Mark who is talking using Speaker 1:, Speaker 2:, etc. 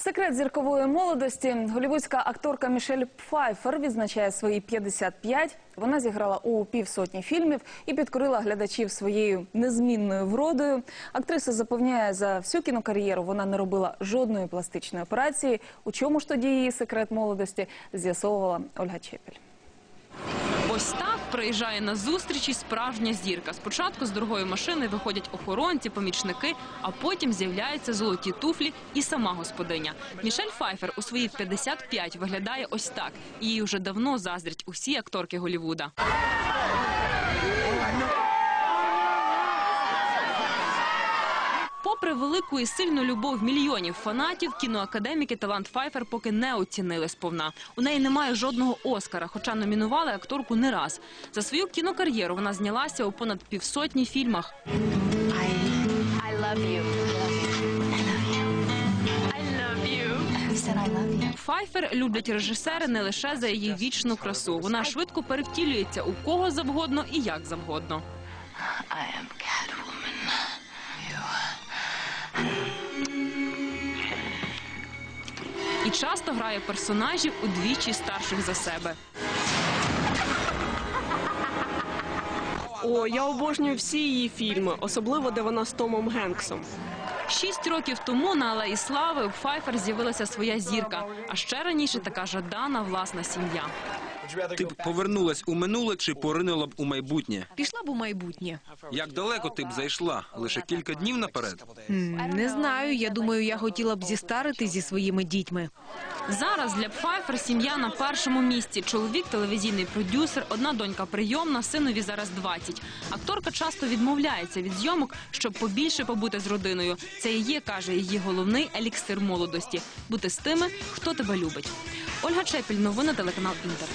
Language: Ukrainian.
Speaker 1: Секрет зіркової молодості. Голівудська акторка Мішель Пфайфер відзначає свої 55. Вона зіграла у півсотні фільмів і підкорила глядачів своєю незмінною вродою. Актриса запевняє, за всю кінокар'єру вона не робила жодної пластичної операції. У чому ж тоді її секрет молодості з'ясовувала Ольга Чепель.
Speaker 2: Ось так приїжджає на зустрічі справжня зірка. Спочатку з дорогої машини виходять охоронці, помічники, а потім з'являються золоті туфлі і сама господиня. Мішель Файфер у свої 55 виглядає ось так. Її вже давно заздрять усі акторки Голівуда. Попри велику і сильну любов мільйонів фанатів, кіноакадеміки талант Файфер поки не оцінили сповна. У неї немає жодного Оскара, хоча номінували акторку не раз. За свою кінокар'єру вона знялася у понад півсотні фільмах. Файфер люблять режисери не лише за її вічну красу. Вона швидко перевтілюється у кого завгодно і як завгодно.
Speaker 3: I am Catwoman.
Speaker 2: І часто грає персонажів удвічі старших за себе.
Speaker 4: О, я обожнюю всі її фільми, особливо де вона з Томом Генксом.
Speaker 2: Шість років тому на Алеї Слави у Файфер з'явилася своя зірка, а ще раніше така жадана власна сім'я.
Speaker 5: Ти б повернулась у минуле чи поринула б у майбутнє?
Speaker 6: Пішла б у майбутнє.
Speaker 5: Як далеко ти б зайшла? Лише кілька днів наперед?
Speaker 6: М, Не знаю. Я думаю, я хотіла б зістарити зі своїми дітьми.
Speaker 2: Зараз для Пфайфер сім'я на першому місці. Чоловік телевізійний продюсер, одна донька прийомна, синові зараз 20. Акторка часто відмовляється від зйомок, щоб побільше побути з родиною. Це і є, каже її головний еліксир молодості бути з тими, хто тебе любить. Ольга Чепіль, новини телеканал Інтер.